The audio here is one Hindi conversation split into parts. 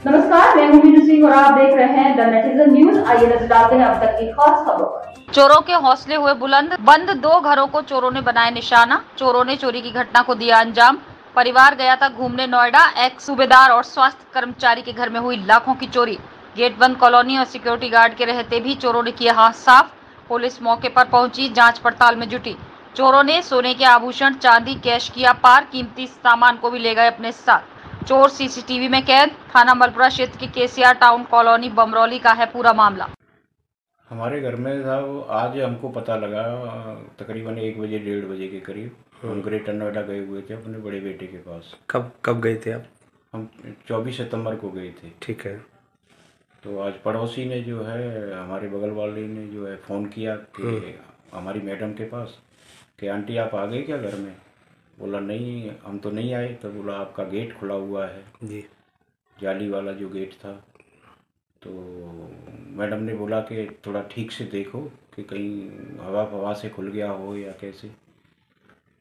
सिंह और आप देख रहे हैं द नेटिजन न्यूज़ आइए नज़र डालते हैं अब तक की खास खबरों चोरों के हौसले हुए बुलंद, बंद दो घरों को चोरों ने बनाए निशाना। चोरों ने चोरी की घटना को दिया अंजाम। परिवार गया था घूमने नोएडा। एक्स सूबेदार और स्वास्थ्य कर्मचारी के घर में हुई लाखों की चोरी। गेट बंद कॉलोनी और सिक्योरिटी गार्ड के रहते भी चोरों ने किया हाथ साफ़। पुलिस मौके पर पहुँची, जाँच पड़ताल में जुटी। चोरों ने सोने के आभूषण, चांदी, कैश किया पार, कीमती सामान को भी ले गए अपने साथ। चोर सीसीटीवी में कैद। थाना मलपुरा क्षेत्र के केसीआर टाउन कॉलोनी बमरौली का है पूरा मामला। हमारे घर में साहब आज हमको पता लगा तकरीबन एक बजे डेढ़ बजे के करीब हम ग्रेटर नोएडा गए हुए थे अपने बड़े बेटे के पास। कब कब गए थे आप? हम चौबीस सितंबर को गए थे। ठीक है। तो आज पड़ोसी ने जो है हमारे बगल वाले ने जो है फ़ोन किया कि हमारी मैडम के पास कि आंटी आप आ गए क्या घर में? बोला नहीं हम तो नहीं आए। तो बोला आपका गेट खुला हुआ है। जी। जाली वाला जो गेट था तो मैडम ने बोला कि थोड़ा ठीक से देखो कि कहीं हवा फवा से खुल गया हो या कैसे।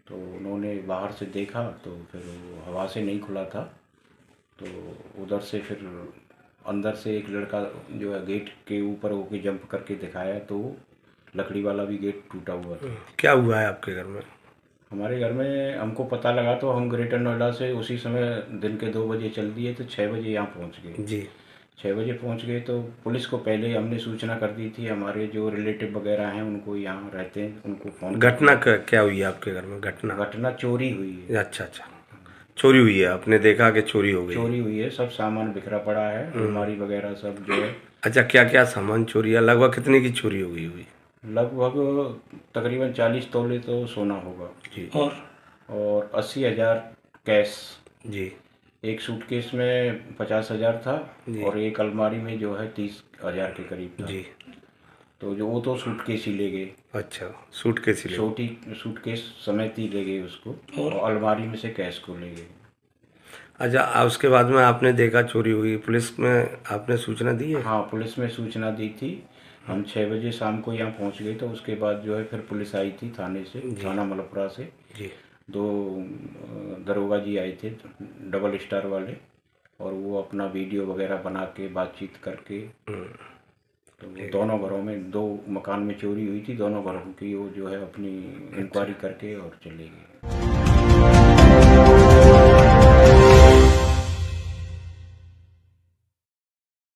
तो उन्होंने बाहर से देखा तो फिर वो हवा से नहीं खुला था। तो उधर से फिर अंदर से एक लड़का जो है गेट के ऊपर होके जंप करके दिखाया तो लकड़ी वाला भी गेट टूटा हुआ था। क्या हुआ है आपके घर में? हमारे घर में हमको पता लगा तो हम ग्रेटर नोएडा से उसी समय दिन के दो बजे चल दिए तो छः बजे यहाँ पहुँच गए। जी। छः बजे पहुँच गए तो पुलिस को पहले हमने सूचना कर दी थी हमारे जो रिलेटिव वगैरह हैं उनको यहाँ रहते हैं उनको फ़ोन घटना क्या हुई है आपके घर में? घटना? घटना चोरी हुई है। अच्छा अच्छा। चोरी हुई है? आपने देखा कि चोरी हो गई? चोरी हुई है सब सामान बिखरा पड़ा है अलमारी वगैरह सब जो है। अच्छा क्या क्या सामान चोरी है? लगभग कितने की चोरी हो गई हुई? लगभग तकरीबन चालीस तोले तो सोना होगा। जी। और और अस्सी हज़ार कैश। जी। एक सूटकेस में पचास हज़ार था और एक अलमारी में जो है तीस हज़ार के करीब था। जी। तो जो वो तो सूटकेस ही ले गए। अच्छा सूट कैसी ले छोटी सूटकेस समेत ही ले गए उसको और? और अलमारी में से कैश को ले गए। अच्छा उसके बाद में आपने देखा चोरी हुई पुलिस में आपने सूचना दी है? हाँ पुलिस में सूचना दी थी हम छः बजे शाम को यहाँ पहुँच गए तो उसके बाद जो है फिर पुलिस आई थी थाने से थाना मलपुरा से। जी। दो दरोगा जी आए थे डबल स्टार वाले और वो अपना वीडियो वगैरह बना के बातचीत करके तो दोनों घरों में दो मकान में चोरी हुई थी दोनों घरों की वो जो है अपनी इंक्वायरी करके और चले गए।